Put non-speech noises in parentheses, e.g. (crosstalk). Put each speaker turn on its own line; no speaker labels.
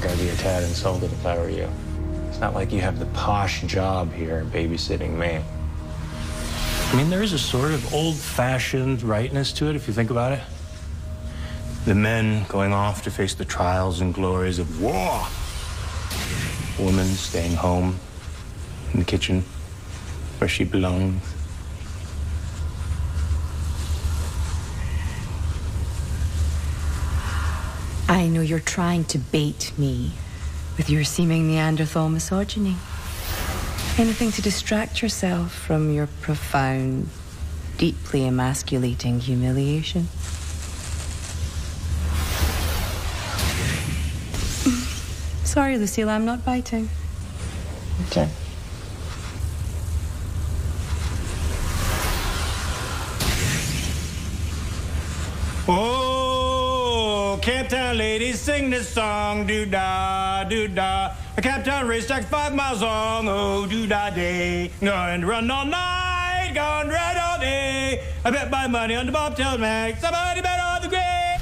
think I'd be a tad insulted if I were you. It's not like you have the posh job here babysitting me. I mean, there is a sort of old-fashioned rightness to it, if you think about it. The men going off to face the trials and glories of war. Woman staying home in the kitchen where she belongs.
I know you're trying to bait me with your seeming Neanderthal misogyny. Anything to distract yourself from your profound, deeply emasculating humiliation. (laughs) Sorry, Lucille, I'm not biting.
Okay. Oh, Camptown ladies, sing this song, doo da, doo da. A Camptown racetrack five miles long, oh doo da day. To run all night, going run all day. I bet my money on the bobtail mag. Somebody bet on the grave.